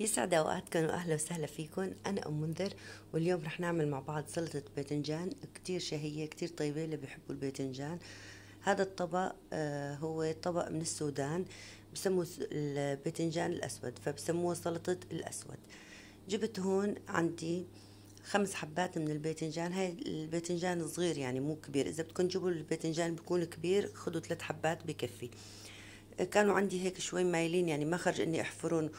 يسعد اوقاتكم واهلا وسهلا فيكم أنا أم منذر واليوم رح نعمل مع بعض سلطة باذنجان. كتير شهية كتير طيبة اللي بيحبوا الباذنجان. هذا الطبق آه، هو طبق من السودان بسموه الباذنجان الأسود فبسموه سلطة الأسود. جبت هون عندي خمس حبات من الباذنجان. هاي الباذنجان صغير يعني مو كبير. إذا بدكم تجيبوا الباذنجان بيكون كبير خذوا ثلاث حبات بكفي. كانوا عندي هيك شوي مايلين يعني ما خرج إني احفرهم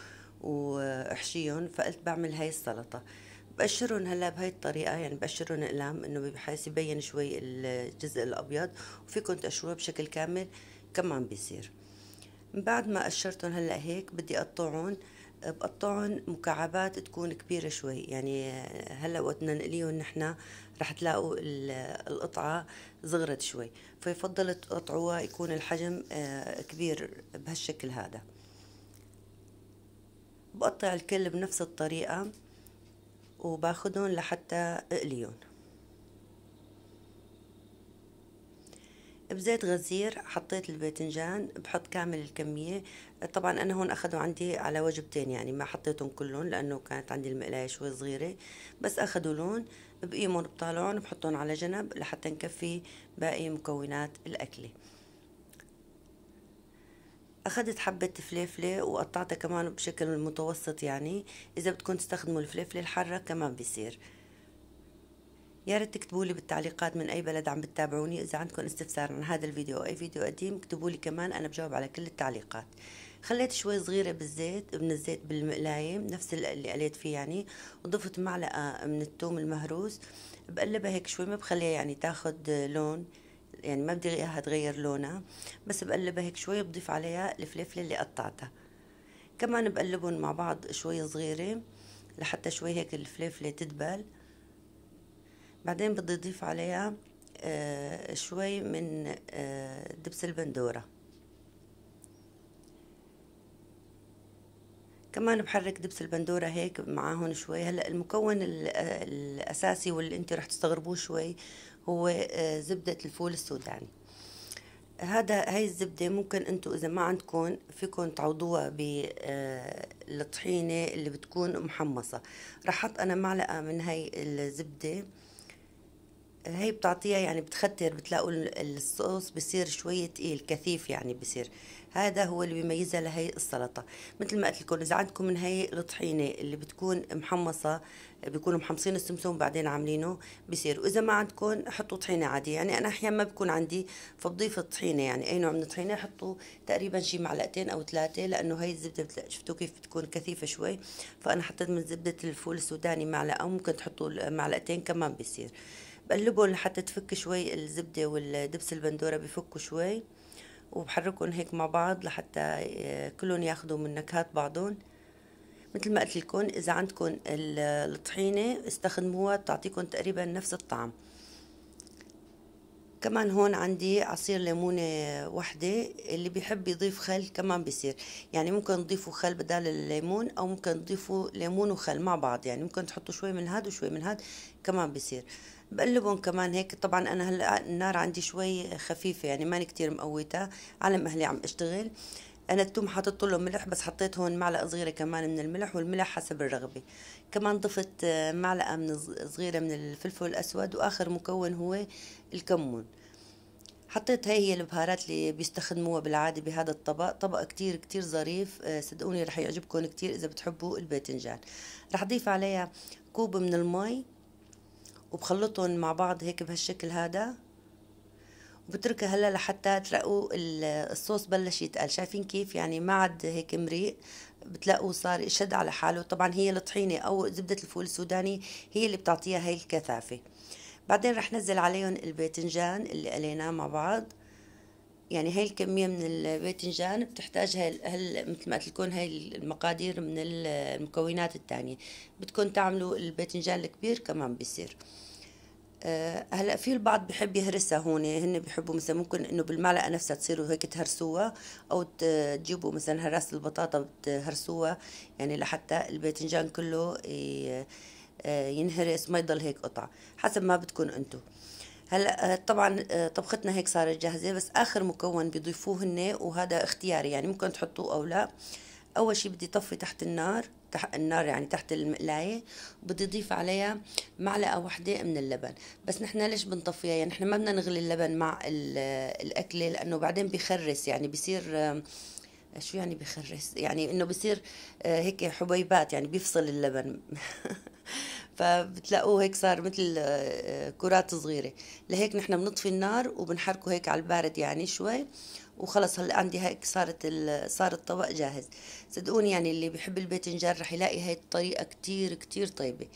واحشيهم فقلت بعمل هاي السلطة. بقشرهم هلأ بهاي الطريقة يعني بقشرهم إقلام إنه بحيث يبين شوي الجزء الأبيض وفيكم تقشروه بشكل كامل كمان بيصير. من بعد ما قشرتهم هلأ هيك بدي اقطعهم بقطعهم مكعبات تكون كبيرة شوي. يعني هلأ وقت نقليهم نحن رح تلاقوا القطعة صغرت شوي. فيفضل تقطعوها يكون الحجم آه، كبير بهالشكل هذا. بقطع الكل بنفس الطريقة وباخدهم لحتى أقليهم. بزيت غزير حطيت الباذنجان بحط كامل الكمية. طبعا أنا هون أخذوا عندي على وجبتين يعني ما حطيتهم كلهم لأنه كانت عندي المقلاية شوي صغيرة. بس أخذوا لون بقيمهم بطالعهم بحطهم على جنب لحتى نكفي باقي مكونات الأكلة. أخذت حبة فليفلة وقطعتها كمان بشكل متوسط يعني. إذا بدكم تستخدموا الفليفلة الحارة كمان بيصير. يا ريت تكتبوا لي بالتعليقات من أي بلد عم بتتابعوني. إذا عندكم استفسار عن هذا الفيديو أو أي فيديو قديم اكتبوا لي كمان أنا بجاوب على كل التعليقات. خليت شوي صغيرة بالزيت من الزيت بالمقلاية نفس اللي قليت فيه يعني وضفت معلقة من الثوم المهروس. بقلبها هيك شوي ما بخليها يعني تاخد لون. يعني ما بدي اياها تغير لونها بس بقلبها هيك شوي بضيف عليها الفلفلة اللي قطعتها. كمان بقلبهم مع بعض شوي صغيرة لحتى شوي هيك الفلفلة تدبل. بعدين بدي أضيف عليها آه شوي من آه دبس البندورة. كمان بحرك دبس البندورة هيك معاهم شوي. هلأ المكون الأساسي واللي انت رح تستغربوه شوي هو آه، زبدة الفول السوداني. هذا هاي الزبدة ممكن انتو إذا ما عندكم فيكم تعوضوها بالطحينة آه، اللي بتكون محمصة. رح أحط أنا معلقة من هاي الزبدة. هي بتعطيها يعني بتختر بتلاقوا الصوص بصير شوية تقيل كثيف يعني بصير. هذا هو اللي بيميزها لهي السلطة. مثل ما قلت لكم إذا عندكم من هي الطحينة اللي بتكون محمصة بيكونوا محمصين السمسم بعدين عاملينه بصير. وإذا ما عندكم حطوا طحينة عادية. يعني أنا أحيانا ما بكون عندي فبضيف الطحينة. يعني أي نوع من الطحينة حطوا تقريبا شي معلقتين أو ثلاثة لأنه هي الزبدة شفتوا كيف بتكون كثيفة شوي؟ فأنا حطيت من زبدة الفول السوداني معلقة وممكن تحطوا معلقتين كمان بصير. بقلبهم لحتى تفك شوي الزبدة والدبس البندورة بفكوا شوي وبحركهم هيك مع بعض لحتى آه، كلهم ياخدوا من نكهات بعضهم. مثل ما قلت لكم إذا عندكم الطحينة استخدموها تعطيكم تقريبا نفس الطعم. كمان هون عندي عصير ليمونة وحدة اللي بيحب يضيف خل كمان بيصير. يعني ممكن تضيفوا خل بدال الليمون أو ممكن تضيفوا ليمون وخل مع بعض. يعني ممكن تحطوا شوي من هاد وشوي من هاد كمان بيصير. بقلبهم كمان هيك. طبعا أنا هلأ النار عندي شوي خفيفة يعني ماني كتير مقويتها. على مهلي عم أشتغل. أنا التوم حطيت له ملح بس حطيت هون معلقة صغيرة كمان من الملح والملح حسب الرغبة. كمان ضفت معلقة من صغيرة من الفلفل الأسود وآخر مكون هو الكمون. حطيت هاي هي البهارات اللي بيستخدموها بالعادة بهذا الطبق. طبق كتير كتير ظريف. آه، صدقوني رح يعجبكم كتير إذا بتحبوا الباذنجان. رح اضيف عليها كوب من المي. وبخلطهم مع بعض هيك بهالشكل هذا. وبتركها هلا لحتى تلاقوا الصوص بلش يتقل. شايفين كيف؟ يعني ما عاد هيك مريق بتلاقوا صار يشد على حاله. طبعا هي الطحينة أو زبدة الفول السوداني هي اللي بتعطيها هاي الكثافة. بعدين رح نزل عليهم الباذنجان اللي قليناه مع بعض. يعني هاي الكمية من الباذنجان بتحتاج هاي هل مثل ما قلت لكم هاي المقادير من المكونات الثانية بدكم تعملوا الباذنجان الكبير كمان بيصير. أه هلأ في البعض بحب يهرسها هون هن بيحبوا مثلا ممكن إنه بالمعلقة نفسها تصيروا هيك تهرسوها أو تجيبوا مثلا هراس البطاطا بتهرسوها يعني لحتى الباذنجان كله آه، ينهرس ما يضل هيك قطع حسب ما بدكم أنتم. هلا آه، طبعا آه، طبختنا هيك صارت جاهزة بس آخر مكون بيضيفوه هن وهذا اختياري يعني ممكن تحطوه أو لا. أول شي بدي طفي تحت النار تحت النار يعني تحت المقلاية وبدي اضيف عليها معلقة واحدة من اللبن. بس نحن ليش بنطفيها؟ يعني نحن ما بدنا نغلي اللبن مع الأكلة لأنه بعدين بيخرس يعني بيصير شو يعني بخرس يعني إنه بصير آه، هيك حبيبات يعني بيفصل اللبن. فبتلاقوه هيك صار مثل آه، كرات صغيرة. لهيك نحن بنطفي النار وبنحركه هيك على البارد يعني شوي وخلص هلا عندي هيك صارت صار الطبق جاهز. صدقوني يعني اللي بيحب الباذنجان رح يلاقي هاي الطريقة كتير كتير طيبة. آه،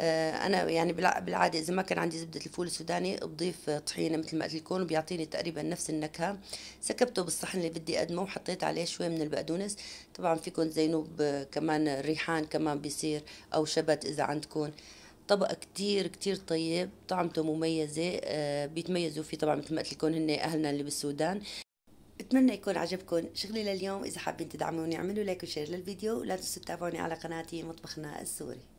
أنا يعني بالعادة إذا ما كان عندي زبدة الفول السوداني بضيف طحينة مثل ما قلت لكم وبيعطيني تقريبا نفس النكهة. سكبته بالصحن اللي بدي اقدمه وحطيت عليه شوي من البقدونس. طبعا فيكم تزينوه كمان ريحان كمان بيصير أو شبت إذا عندكم طبق كتير كتير طيب طعمته مميزة آه، بيتميزوا فيه طبعا مثل ما قلت لكم هن أهلنا اللي بالسودان. اتمنى يكون عجبكم شغلي لليوم إذا حابين تدعموني اعملوا like و share للفيديو ولا تنسوا تتابعوني على قناتي مطبخنا السوري.